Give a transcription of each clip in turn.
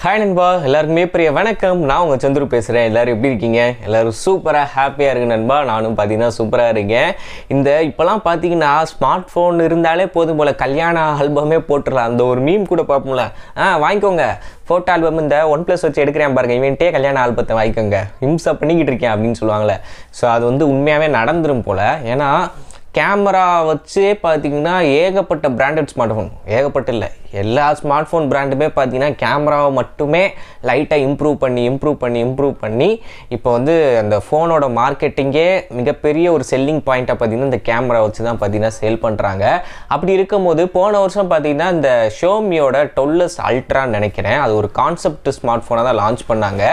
Hi நண்பா. எல்லாருக்குமே பெரிய வணக்கம். நான் உங்கள் சந்துரு பேசுகிறேன் எல்லோரும் எப்படி இருக்கீங்க? எல்லோரும் சூப்பராக ஹாப்பியாக இருக்கு நண்பா. நானும் பார்த்தீங்கன்னா சூப்பராக இருக்கேன். இந்த இப்போலாம் பார்த்தீங்கன்னா ஸ்மார்ட் ஃபோன் இருந்தாலே போதும் போல் கல்யாண ஆல்பமே போட்டுடலாம் அந்த ஒரு மீம் கூட பார்ப்போம்ல. ஆ வாங்கிக்கோங்க. ஃபோட்டோ ஆல்பம் இந்த ஒன் ப்ளஸ் வச்சு எடுக்கிறேன் பாருங்க. இவன்ட்டே கல்யாண ஆல்பத்தை வாங்கிக்கோங்க. இம்சா பண்ணிக்கிட்டு இருக்கேன் அப்படின்னு சொல்லுவாங்களே. ஸோ அது வந்து உண்மையாகவே நடந்துரும் போல். ஏன்னா கேமரா வச்சே பார்த்தீங்கன்னா ஏகப்பட்ட பிராண்டட் ஸ்மார்ட் ஃபோன் ஏகப்பட்ட இல்லை. எல்லா ஸ்மார்ட் ஃபோன் பிராண்டுமே பார்த்தீங்கன்னா கேமராவை மட்டுமே லைட்டாக இம்ப்ரூவ் பண்ணி இம்ப்ரூவ் பண்ணி இம்ப்ரூவ் பண்ணி இப்போ வந்து அந்த ஃபோனோட மார்க்கெட்டிங்கே மிகப்பெரிய ஒரு செல்லிங் பாயிண்ட்டாக பார்த்தீங்கன்னா இந்த கேமரா வச்சு தான் பார்த்தீங்கன்னா சேல் பண்ணுறாங்க அப்படி இருக்கும்போது போன வருஷம் பார்த்தீங்கன்னா இந்த ஷோமியோட டொல்லஸ் அல்ட்ரான்னு நினைக்கிறேன். அது ஒரு கான்செப்ட் ஸ்மார்ட் ஃபோனாக தான் லான்ச் பண்ணாங்க.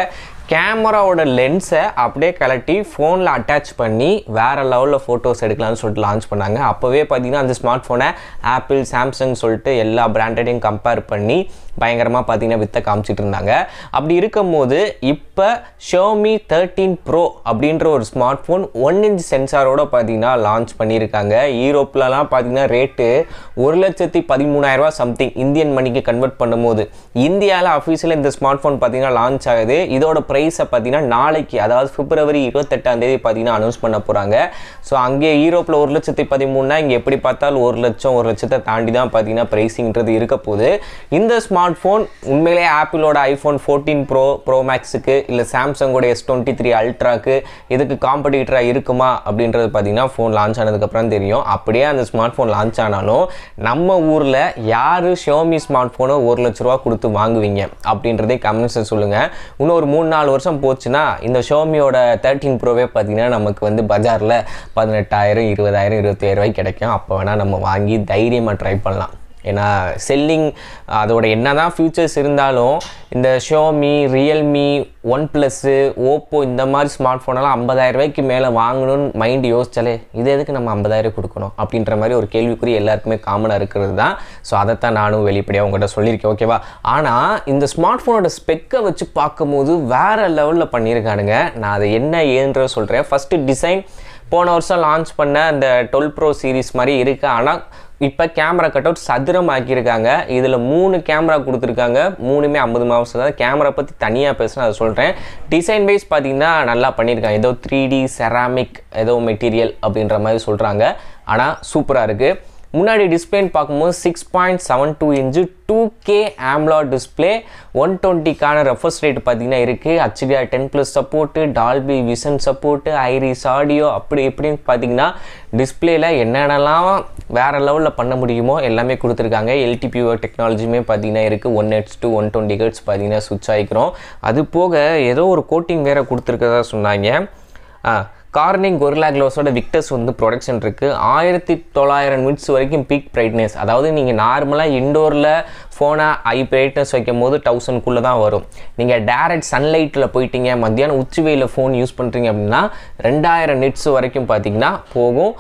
கேமராவோட லென்ஸை அப்படியே கலட்டி ஃபோனில் அட்டாச் பண்ணி வேறு லெவலில் ஃபோட்டோஸ் எடுக்கலாம்னு சொல்லிட்டு லான்ச் பண்ணாங்க. அப்போவே பார்த்தீங்கன்னா அந்த ஸ்மார்ட் ஃபோனை ஆப்பிள் சாம்சங் சொல்லிட்டு எல்லா பிராண்டடையும் கம்பேர் பண்ணி பயங்கரமாக பார்த்தீங்கன்னா வித்த காமிச்சிட்டு இருந்தாங்க. அப்படி இருக்கும்போது இப்போ ஷோமி தேர்ட்டீன் ப்ரோ அப்படின்ற ஒரு ஸ்மார்ட் ஃபோன் ஒன் இன்ச் சென்சாரோட பார்த்தீங்கன்னா லான்ச் பண்ணியிருக்காங்க. யூரோப்லலாம் பார்த்தீங்கன்னா ரேட்டு ஒரு லட்சத்தி பதிமூணாயிரரூவா சம்திங் இந்தியன் மணிக்கு கன்வெர்ட் பண்ணும்போது. இந்தியாவில் அஃபீஷியல் இந்த ஸ்மார்ட் ஃபோன் பார்த்தீங்கன்னா லான்ச் ஆகுது. இதோட ப்ரைஸை பார்த்தீங்கன்னா நாளைக்கு அதாவது பிப்ரவரி இருபத்தெட்டாம் தேதி பார்த்தீங்கன்னா அனௌன்ஸ் பண்ண போகிறாங்க ஸோ அங்கே யூரோப்பில் ஒரு லட்சத்தி பதிமூணுனா இங்கே எப்படி பார்த்தாலும் ஒரு லட்சம் ஒரு லட்சத்தை தாண்டி தான் பார்த்தீங்கன்னா ப்ரைஸிங்கிறது இருக்க போகுது. இந்த ஸ்மார்ட் ஸ்மார்ட் ஃபோன் உண்மையிலே ஆப்பிளோட ஐஃபோன் ஃபோர்டீன் ப்ரோ ப்ரோ மேக்ஸுக்கு இல்லை சாம்சங்கோட எஸ் டுவெண்ட்டி த்ரீ அல்ட்ராக்கு இதுக்கு காம்படிட்டராக இருக்குமா அப்படின்றது பார்த்தீங்கன்னா ஃபோன் லான்ச் ஆனதுக்கப்புறம் தெரியும். அப்படியே அந்த ஸ்மார்ட் ஃபோன் லான்ச் ஆனாலும் நம்ம ஊரில் யார் ஷியோமி ஸ்மார்ட் ஃபோனை ஒரு லட்ச ரூபா கொடுத்து வாங்குவீங்க அப்படின்றதே கமெண்ட்ஸை சொல்லுங்கள் இன்னும் ஒரு மூணு நாலு வருஷம் போச்சுன்னா இந்த ஷோமியோட தேர்ட்டின் ப்ரோவே பார்த்தீங்கன்னா நமக்கு வந்து பஜாரில் பதினெட்டாயிரம் இருபதாயிரம் இருபத்தாயிரம் ரூபாய் கிடைக்கும். அப்போ வேணால் நம்ம வாங்கி தைரியமாக ட்ரை பண்ணலாம். ஏன்னா செல்லிங் அதோட என்ன தான் ஃபியூச்சர்ஸ் இருந்தாலும் இந்த Xiaomi Realme one plus Oppo இந்த மாதிரி ஸ்மார்ட் ஃபோனெல்லாம் ஐம்பதாயிரம் ரூபாய்க்கு மேலே வாங்கணும்னு மைண்டு யோசிச்சாலே இது எதுக்கு நம்ம ஐம்பதாயிரம் கொடுக்கணும் அப்படின்ற மாதிரி ஒரு கேள்விக்குறி எல்லாருக்குமே காமனாக இருக்கிறது தான். ஸோ அதைத்தான் நானும் வெளிப்படையாக உங்கள்கிட்ட சொல்லியிருக்கேன் ஓகேவா ஆனால் இந்த ஸ்மார்ட் ஃபோனோட ஸ்பெக்கை வச்சு பார்க்கும்போது வேறு லெவலில் பண்ணியிருக்கானுங்க. நான் அதை என்ன ஏன்ற சொல்கிறேன் ஃபஸ்ட்டு டிசைன் போன வருஷம் லான்ச் பண்ண அந்த டுவெல் ப்ரோ சீரிஸ் மாதிரி இருக்குது ஆனால் இப்போ கேமரா கட் அவுட் சதுரம் ஆக்கியிருக்காங்க இதில் மூணு கேமரா கொடுத்துருக்காங்க. மூணுமே ஐம்பது மாதம் தான். கேமரா பற்றி தனியாக பேசுனா அதை சொல்கிறேன் டிசைன் வைஸ் பார்த்தீங்கன்னா நல்லா பண்ணியிருக்காங்க. ஏதோ த்ரீ டி செராமிக் ஏதோ மெட்டீரியல் அப்படின்ற மாதிரி சொல்கிறாங்க ஆனால் சூப்பராக இருக்குது முன்னாடி டிஸ்பிளேன்னு பார்க்கும்போது six point seven two inch two K amla display one டுவெண்ட்டிக்கான ரெஃபர்ஸ் ரேட் பார்த்தீங்கன்னா இருக்குது HDR ten plus support Dolby Vision support iris audio அப்படி இப்படின்னு பார்த்தீங்கன்னா டிஸ்பிளேயில் என்னென்னலாம் வேறு லெவலில் பண்ண முடியுமோ எல்லாமே கொடுத்துருக்காங்க. எல்டிபிஓ டெக்னாலஜியுமே பார்த்தீங்கன்னா இருக்குது one hertz to one twenty hertz பார்த்தீங்கன்னா சுவிட்ச் ஆகிக்கிறோம். அது போக ஏதோ ஒரு கோட்டிங் வேறு கொடுத்துருக்கதா சொன்னாங்க. ஆ கார்னிங் கொரில்லா க்ளோஸோட விக்டர்ஸ் வந்து ப்ரொடக்ஷன் இருக்குது ஆயிரத்தி தொள்ளாயிரம் மினிட்ஸ் வரைக்கும் பீக் பிரைட்னஸ் அதாவது நீங்கள் நார்மலாக இண்டோரில் ஃபோனை ஐ பிரைட்னஸ் வைக்கும் போது தௌசண்ட்குள்ளே தான் வரும். நீங்கள் டேரக்ட் சன்லைட்டில் போயிட்டீங்க மத்தியானம் உச்சி வெயிலில் ஃபோன் யூஸ் பண்ணுறீங்க அப்படின்னா ரெண்டாயிரம் நிட்ஸ் வரைக்கும் பார்த்தீங்கன்னா போகும்.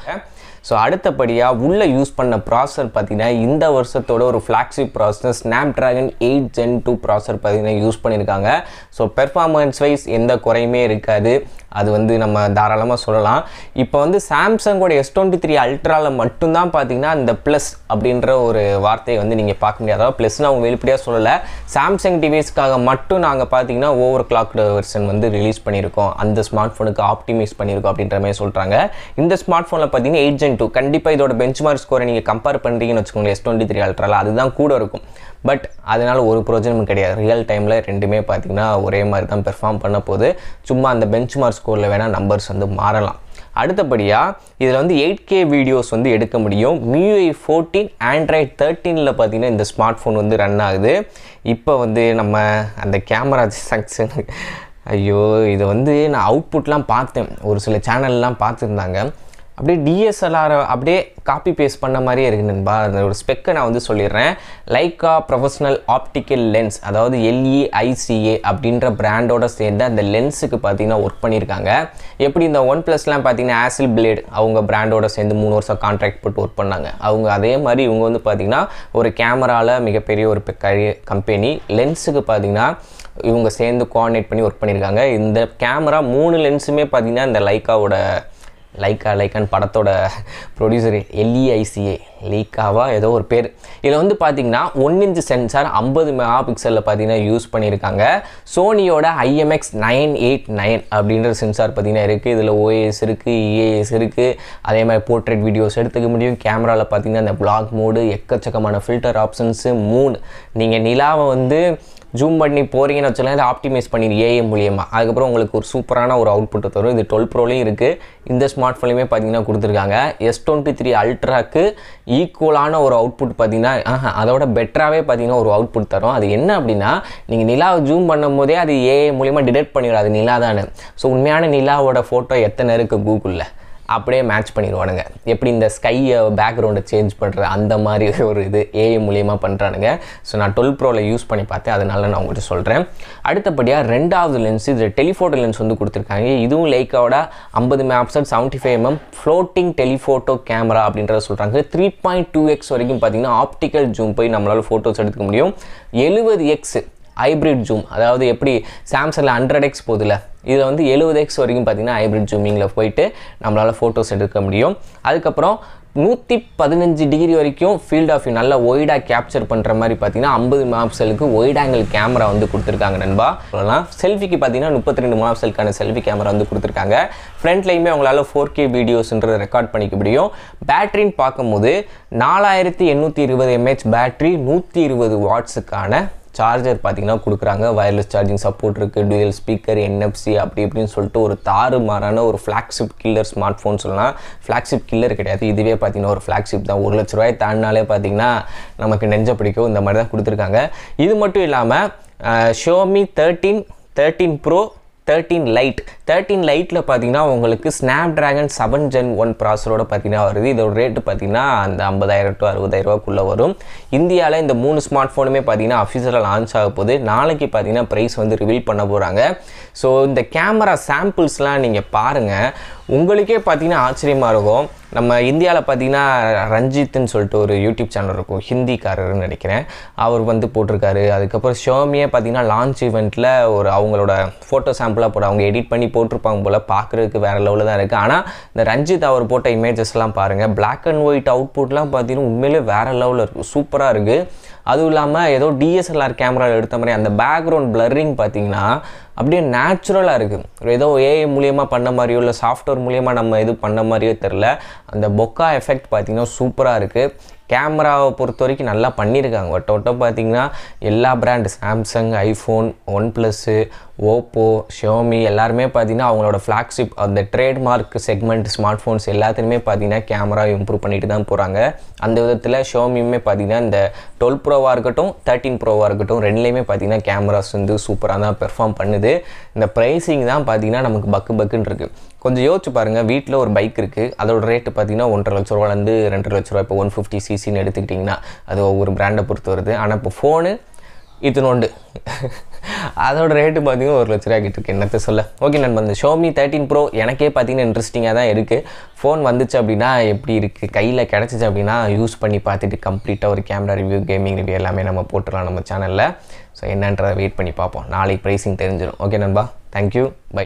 ஸோ அடுத்தபடியாக உள்ளே யூஸ் பண்ண ப்ராசர் பார்த்தீங்கன்னா இந்த வருஷத்தோட ஒரு flagship processor Snapdragon eight gen two processor பார்த்தீங்கன்னா யூஸ் பண்ணியிருக்காங்க ஸோ பெர்ஃபார்மன்ஸ் வைஸ் எந்த குறையுமே இருக்காது. அது வந்து நம்ம தாராளமாக சொல்லலாம். இப்போ வந்து சாம்சங்கோட எஸ் டுவெண்ட்டி த்ரீ அல்ட்ராவில் மட்டும்தான் பார்த்தீங்கன்னா இந்த ப்ளஸ் அப்படின்ற ஒரு வார்த்தையை வந்து நீங்கள் பார்க்க முடியாது. அதாவது ப்ளஸ்னு அவங்க வெளிப்படையாக சொல்லலை. சாம்சங் டிவைஸ்க்காக மட்டும் நாங்கள் பார்த்தீங்கன்னா ஓவர் கிளாக்டு வெர்ஷன் வந்து ரிலீஸ் பண்ணியிருக்கோம். அந்த ஸ்மார்ட் ஃபோனுக்கு ஆப்டிமைஸ் பண்ணியிருக்கோம் அப்படின்ற மாதிரி சொல்கிறாங்க இந்த ஸ்மார்ட் ஃபோனில் பார்த்தீங்கன்னா எயிட் ஜென் டூ கண்டிப்பாக இதோட பெஞ்ச் மார்க் ஸ்கோரை நீங்கள் கம்பேர் பண்ணுறீங்கன்னு வச்சுக்கோங்களேன் எஸ் டுவெண்ட்டி த்ரீ அல்ட்ராவில் அதுதான் கூட இருக்கும். பட் அதனால் ஒரு ப்ரோஜனமும் கிடையாது. ரியல் டைமில் ரெண்டுமே பார்த்தீங்கன்னா ஒரே மாதிரி தான் பெர்ஃபார்ம் பண்ண போது சும்மா அந்த பெஞ்ச் மார்க் ஸ்கோரில் வேணால் நம்பர்ஸ் வந்து மாறலாம். அடுத்தபடியாக இதில் வந்து எயிட் கே வீடியோஸ் வந்து எடுக்க முடியும். மியூஐ ஃபோர்டீன் ஆண்ட்ராய்ட் தேர்ட்டீனில் பார்த்தீங்கன்னா இந்த ஸ்மார்ட் ஃபோன் வந்து ரன் ஆகுது. இப்போ வந்து நம்ம அந்த கேமரா சக்ஸன் ஐயோ இதை வந்து நான் அவுட்புட்லாம் பார்த்தேன். ஒரு சில சேனல்லாம் பார்த்துருந்தாங்க. அப்படியே டிஎஸ்எல்ஆரை அப்படியே காப்பி பேஸ்ட் பண்ண மாதிரியே இருக்குது நண்பா. அந்த ஒரு ஸ்பெக்கை நான் வந்து சொல்லிடுறேன். லைக்கா ப்ரொஃபஷனல் ஆப்டிக்கல் லென்ஸ் அதாவது எல்இஐசிஏ அப்படின்ற பிராண்டோட சேர்ந்து அந்த லென்ஸுக்கு பார்த்தீங்கன்னா ஒர்க் பண்ணியிருக்காங்க. எப்படி இந்த ஒன் ப்ளஸ்லாம் பார்த்தீங்கன்னா ஆசில் பிளேட் அவங்க பிராண்டோட சேர்ந்து மூணு வருஷம் கான்ட்ராக்ட் போட்டு ஒர்க் பண்ணாங்க. அவங்க அதே மாதிரி இவங்க வந்து பார்த்தீங்கன்னா ஒரு கேமராவில் மிகப்பெரிய ஒரு கம்பெனி லென்ஸுக்கு பார்த்தீங்கன்னா இவங்க சேர்ந்து கோஆர்டினேட் பண்ணி ஒர்க் பண்ணியிருக்காங்க. இந்த கேமரா மூணு லென்ஸுமே பார்த்திங்கன்னா இந்த லைக்காவோட லைக்கா லைக்கான்னு படத்தோட ப்ரொடியூசர் எல்இஐசிஏ லீக்காவா ஏதோ ஒரு பேர். இதில் வந்து பார்த்தீங்கன்னா ஒன் இன்ச் சென்சார் ஐம்பது மெகா பிக்சலில் பார்த்தீங்கன்னா யூஸ் பண்ணியிருக்காங்க சோனியோட ஐஎம்எக்ஸ் நைன் எயிட் நைன் அப்படின்ற சென்சார் பார்த்தீங்கன்னா இருக்குது இதில் ஓஏஎஸ் இருக்குது இஏஎஸ் இருக்குது அதே மாதிரி போர்ட்ரேட் வீடியோஸ் எடுத்துக்க முடியும். கேமராவில் பார்த்தீங்கன்னா இந்த பிளாக் மோடு எக்கச்சக்கமான ஃபில்டர் ஆப்ஷன்ஸு மூணு நீங்கள் நிலாவை வந்து ஜூம் பண்ணி போகிறீங்கன்னு வச்சுக்கலாம் இதை ஆப்டிமைஸ் பண்ணிடு ஏஐ மூலியமாக அதுக்கப்புறம் உங்களுக்கு ஒரு சூப்பரான ஒரு அவுட்புட் தரும். இது டுவெல் ப்ரோலையும் இருக்குது இந்த ஸ்மார்ட் ஃபோன்லையுமே பார்த்தீங்கன்னா கொடுத்துருக்காங்க எஸ் டுவெண்ட்டி த்ரீ அல்ட்ராக்கு ஈக்குவலான ஒரு அவுட்புட் பார்த்தீங்கன்னா அதோட பெட்டராகவே பார்த்தீங்கன்னா ஒரு அவுட்புட் தரும். அது என்ன அப்படின்னா நீங்கள் நிலாவை ஜூம் பண்ணும் போதே அது ஏஏ மூலியமாக டிடெக்ட் பண்ணிடும். அது நிலா தானே. ஸோ உண்மையான நிலாவோட ஃபோட்டோ எத்தனை இருக்குது கூகுளில் அப்படியே மேட்ச் பண்ணிடுவானுங்க. எப்படி இந்த ஸ்கையை பேக்ரவுண்டை சேஞ்ச் பண்ணுற அந்த மாதிரி ஒரு இது ஏஐ மூலியமாக பண்ணுறானுங்க ஸோ நான் டுவெல் ப்ரோவில் யூஸ் பண்ணி பார்த்தேன். அதனால நான் உங்கள்கிட்ட சொல்கிறேன் அடுத்தபடியாக ரெண்டாவது லென்ஸ் இது டெலிஃபோட்டோ லென்ஸ் வந்து கொடுத்துருக்காங்க. இதுவும் லைக்காவோட ஐம்பது மேப்சட் seventy five MM floating telephoto camera அப்படின்றத சொல்கிறாங்க த்ரீ பாயிண்ட் டூ எக்ஸ் வரைக்கும் பார்த்தீங்கன்னா ஆப்டிக்கல் ஜூம் போய் நம்மளால் ஃபோட்டோஸ் எடுத்துக்க முடியும். எழுபது எக்ஸ் ஹைப்ரிட் ஜூம் அதாவது எப்படி சாம்சங்கில் ஹண்ட்ரட் எக்ஸ் போதில்ல இதில் வந்து எழுபது எக்ஸ் வரைக்கும் பார்த்தீங்கன்னா ஹைப்ரிட் ஜூமிங்கில் போயிட்டு நம்மளால் ஃபோட்டோஸ் எடுக்க முடியும். அதுக்கப்புறம் நூற்றி பதினஞ்சு டிகிரி வரைக்கும் ஃபீல்ட் ஆஃப் வியூ நல்லா ஒய்டாக கேப்சர் பண்ணுற மாதிரி பார்த்தீங்கன்னா ஐம்பது மாப்சலுக்கு ஒய்ட் ஆங்கிள் கேமரா வந்து கொடுத்துருக்காங்க நண்பா. சொல்லலாம் செல்ஃபிக்கு பார்த்தீங்கன்னா முப்பத்தி ரெண்டு மாப்சலுக்கான செல்ஃபி கேமரா வந்து கொடுத்துருக்காங்க. ஃப்ரண்ட்லையுமே உங்களால் ஃபோர் கே வீடியோஸ்ன்றதை ரெக்கார்ட் பண்ணிக்க முடியும். பேட்டரின்னு பார்க்கும்போது நாலாயிரத்தி எண்ணூற்றி இருபது எம்ஏஹெச் பேட்டரி நூற்றி இருபது வாட்ஸுக்கான சார்ஜர் பார்த்தீங்கன்னா கொடுக்குறாங்க. வயர்லெஸ் சார்ஜிங் சப்போர்ட் இருக்குது டுயல் ஸ்பீக்கர் என்எஃப்சி அப்படி இப்படின்னு சொல்லிட்டு ஒரு தாறு மாறான ஒரு ஃப்ளாக்ஷிப் கில்லர் ஸ்மார்ட் ஃபோன் சொல்லலாம். ஃப்ளாக்ஷிப் கில்லர் கிடையாது. இதுவே பார்த்தீங்கன்னா ஒரு ஃப்ளாக்ஷிப் தான். ஒரு லட்ச ரூபாய் தாண்டினாலே பார்த்திங்கன்னா நமக்கு நெஞ்ச பிடிக்கும். இந்த மாதிரி தான் கொடுத்துருக்காங்க. இது மட்டும் இல்லாமல் Xiaomi thirteen thirteen pro thirteen lite thirteen லைட்டில் பார்த்தீங்கன்னா உங்களுக்கு Snapdragon seven gen one ப்ராசரோட பார்த்தீங்கன்னா வருது. இதோட ரேட்டு பார்த்தீங்கன்னா அந்த ஐம்பதாயிரம் டு அறுபதாயிரரூவாக்குள்ளே வரும். இந்தியாவில் இந்த மூணு ஸ்மார்ட் ஃபோனுமே பார்த்தீங்கன்னா அஃபிஷியலாக லான்ச் ஆக போகுது. நாளைக்கு பார்த்தீங்கன்னா ப்ரைஸ் வந்து ரிவீல் பண்ண போகிறாங்க ஸோ இந்த கேமரா சாம்பிள்ஸ்லாம் நீங்கள் பாருங்கள் உங்களுக்கே பார்த்தீங்கன்னா ஆச்சரியமாக இருக்கும். நம்ம இந்தியாவில் பார்த்தீங்கன்னா ரஞ்சித்னு சொல்லிட்டு ஒரு யூடியூப் சேனல் இருக்கும். ஹிந்திக்காரர்னு நினைக்கிறேன். அவர் வந்து போட்டிருக்காரு. அதுக்கப்புறம் ஷோமியே பார்த்தீங்கன்னா லான்ச் ஈவெண்ட்டில் ஒரு அவங்களோட ஃபோட்டோ சாம்பிளாக போட அவங்க எடிட் பண்ணி போட்டிருப்பாங்க போல் பார்க்குறதுக்கு வேறு லெவலில் தான் இருக்குது ஆனால் இந்த ரஞ்சித் அவர் போட்ட இமேஜஸ்லாம் பாருங்கள் பிளாக் அண்ட் ஒயிட் அவுட்புட்லாம் பார்த்தீங்கன்னா உண்மையிலே வேறு லெவலில் இருக்குது சூப்பராக இருக்குது அதுவும் இல்லாமல் ஏதோ டிஎஸ்எல்ஆர் கேமராவில் எடுத்த மாதிரி அந்த பேக்ரவுண்ட் பிளரிங் பார்த்தீங்கன்னா அப்படியே நேச்சுரலாக இருக்குது ஏதோ ஏஐ மூலியமாக பண்ண மாதிரியோ இல்லை சாஃப்ட்வேர் மூலியமாக நம்ம இது பண்ண மாதிரியோ தெரில அந்த பொக்கா எஃபெக்ட் பார்த்திங்கன்னா சூப்பராக இருக்குது கேமராவை பொறுத்த வரைக்கும் நல்லா பண்ணியிருக்காங்க. ஒட்ட ஒட்ட பார்த்தீங்கன்னா எல்லா brand Samsung iPhone OnePlus Oppo Xiaomi எல்லாருமே பார்த்தீங்கன்னா அவங்களோட ஃப்ளாக்ஷிப் அந்த ட்ரேட்மார்க் செக்மெண்ட் ஸ்மார்ட் ஃபோன்ஸ் எல்லாத்துலேயுமே பார்த்தீங்கன்னா கேமரா இம்ப்ரூவ் பண்ணிட்டு தான் போகிறாங்க அந்த விதத்தில் ஷியோமியுமே பார்த்தீங்கன்னா இந்த டுவெல் ப்ரோவாக இருக்கட்டும் தேர்ட்டின் ப்ரோவாக இருக்கட்டும் ரெண்டுலேயுமே பார்த்தீங்கன்னா கேமராஸ் வந்து சூப்பராக தான் பெர்ஃபார்ம் பண்ணுது. இந்த ப்ரைஸிங் தான் பார்த்தீங்கன்னா நமக்கு பக்கு பக்குன்னு இருக்குது கொஞ்சம் யோசிச்சு பாருங்கள் வீட்டில் ஒரு பைக் இருக்குது அதோட ரேட்டு பார்த்தீங்கன்னா ஒன்றரை லட்ச ரூபாலேருந்து ரெண்டரை லட்ச ரூபா இப்போ ஒன் ஃபிஃப்டி சிசின்னு எடுத்துக்கிட்டிங்கன்னா அது ஒவ்வொரு பிராண்டை பொறுத்து வருது. ஆனால் இப்போ ஃபோனு இத்தினோண்டு அதோட ரேட்டு பார்த்தீங்கன்னா ஒரு லட்ச ரூபா கிட்ட இருக்கு. என்னத்தை சொல்ல? ஓகே நண்பன் இந்த ஷோமி தேர்ட்டின் ப்ரோ எனக்கே பார்த்தீங்கன்னா இன்ட்ரெஸ்டிங்காக தான் இருக்குது ஃபோன் வந்துச்சு அப்படின்னா எப்படி இருக்குது கையில் கிடச்சிச்சு அப்படின்னா யூஸ் பண்ணி பார்த்துட்டு கம்ப்ளீட்டாக ஒரு கேமரா ரிவ்யூ கேமிங் ரிவ்யூ எல்லாமே நம்ம போட்டுடலாம் நம்ம சேனலில் ஸோ என்னன்றதை வெயிட் பண்ணி பார்ப்போம். நாளைக்கு ப்ரைஸிங் தெரிஞ்சிடும் ஓகே நண்பா தேங்க்யூ பை